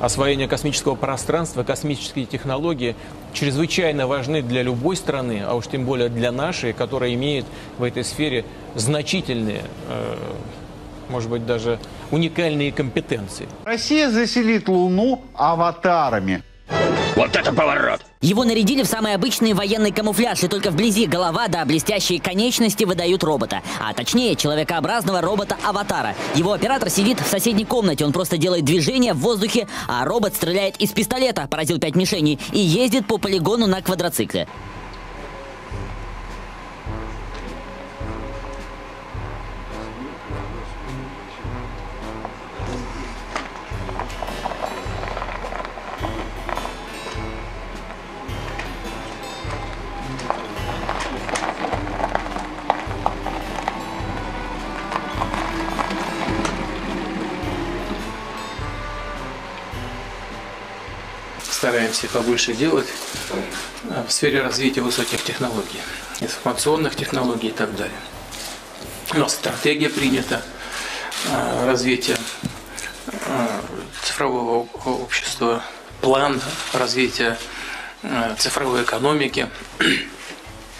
освоение космического пространства, космические технологии чрезвычайно важны для любой страны, а уж тем более для нашей, которая имеет в этой сфере значительные, э, может быть, даже уникальные компетенции. Россия заселит Луну аватарами. Вот это поворот! Его нарядили в самый обычный военный камуфляж, и только вблизи голова да блестящие конечности выдают робота. А точнее, человекообразного робота-аватара. Его оператор сидит в соседней комнате, он просто делает движение в воздухе, а робот стреляет из пистолета, поразил пять мишеней, и ездит по полигону на квадроцикле. Стараемся побольше делать в сфере развития высоких технологий, информационных технологий и так далее. У нас стратегия принята а, развития а, цифрового общества, план развития цифровой экономики.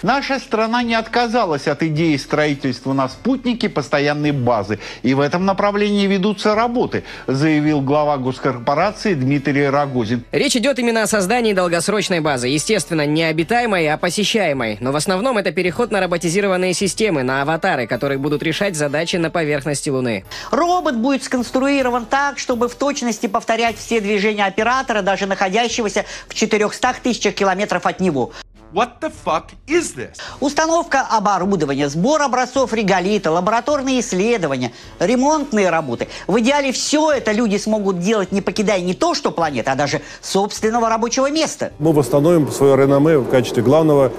Наша страна не отказалась от идеи строительства на спутнике постоянной базы. И в этом направлении ведутся работы, заявил глава госкорпорации Дмитрий Рогозин. Речь идет именно о создании долгосрочной базы. Естественно, не обитаемой, а посещаемой. Но в основном это переход на роботизированные системы, на аватары, которые будут решать задачи на поверхности Луны. Робот будет сконструирован так, чтобы в точности повторять все движения оператора, даже находящегося в 400 тысячах километров от него. What the fuck is this? Установка оборудования, сбор образцов реголита, лабораторные исследования, ремонтные работы. В идеале все это люди смогут делать, не покидая не то, что планеты, а даже собственного рабочего места. Мы восстановим свое реноме в качестве главного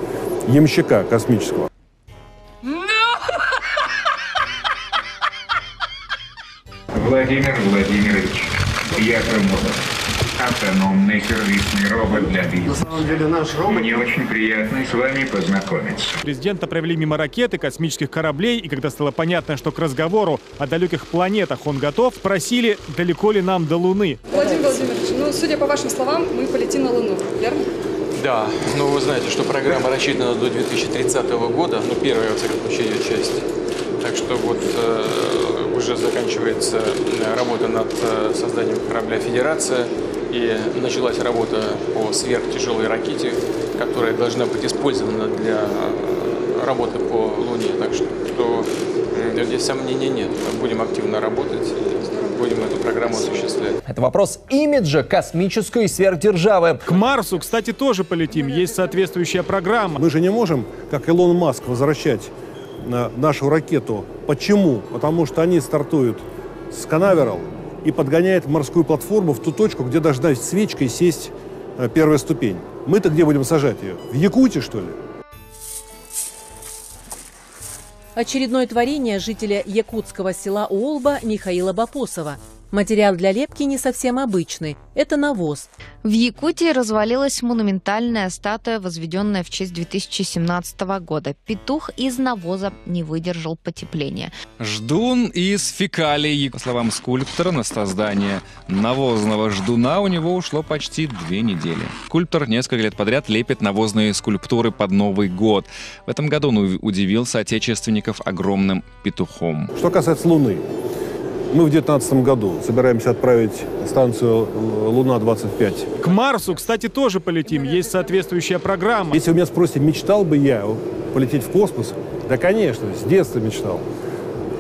ямщика космического. Владимир Владимирович, я Промодов. Автономный сервисный робот для бизнеса. На самом деле наш робот... Мне очень приятно с вами познакомиться. Президента провели мимо ракеты, космических кораблей, и когда стало понятно, что к разговору о далеких планетах он готов, спросили, далеко ли нам до Луны. Владимир Владимирович, ну, судя по вашим словам, мы полетим на Луну, верно? Да, но вы знаете, что программа рассчитана до 2030 года, ну, первая, во всяком случае, ее часть. Так что вот э, уже заканчивается работа над э, созданием корабля «Федерация» и началась работа по сверхтяжелой ракете, которая должна быть использована для э, работы по Луне. Так что здесь сомнений нет. Мы будем активно работать и будем эту программу осуществлять. Это вопрос имиджа космической сверхдержавы. К Марсу, кстати, тоже полетим. Есть соответствующая программа. Мы же не можем, как Илон Маск, возвращать нашу ракету. Почему? Потому что они стартуют с Канаверал, и подгоняет морскую платформу в ту точку, где должна свечкой сесть э, первая ступень. Мы-то где будем сажать ее? В Якутии, что ли? Очередное творение жителя якутского села Уолба Михаила Бапосова – Материал для лепки не совсем обычный – это навоз. В Якутии развалилась монументальная статуя, возведенная в честь 2017 года. Петух из навоза не выдержал потепления. Ждун из фекалий. По словам скульптора, на создание навозного ждуна у него ушло почти две недели. Скульптор несколько лет подряд лепит навозные скульптуры под Новый год. В этом году он удивил соотечественников огромным петухом. Что касается Луны, мы в 2019 году собираемся отправить станцию «Луна-25». К Марсу, кстати, тоже полетим. Есть соответствующая программа. Если вы меня спросите, мечтал бы я полететь в космос? Да, конечно, с детства мечтал.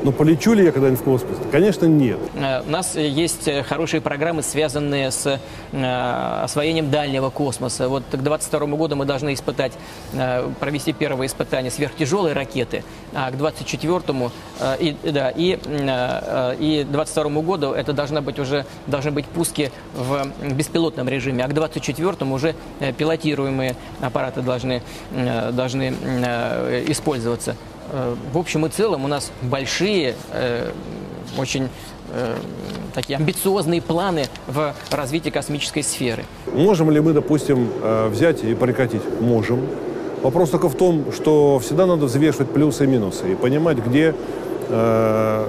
Но полечу ли я когда-нибудь в космос? Конечно, нет. Э, у нас есть э, хорошие программы, связанные с э, освоением дальнего космоса. Вот к 2022 году мы должны испытать, провести первое испытание сверхтяжелой ракеты, а к 2024 и, да, и, и 22 году это должна быть уже, должны быть пуски в беспилотном режиме, а к 2024 уже пилотируемые аппараты должны, должны использоваться. Э, в общем и целом у нас большие, э, очень э, такие амбициозные планы в развитии космической сферы. Можем ли мы, допустим, взять и прекратить? Можем. Вопрос только в том, что всегда надо взвешивать плюсы и минусы и понимать, где э,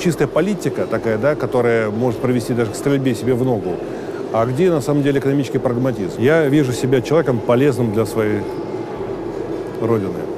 чистая политика такая, да, которая может провести даже к стрельбе себе в ногу, а где на самом деле экономический прагматизм. Я вижу себя человеком полезным для своей родины.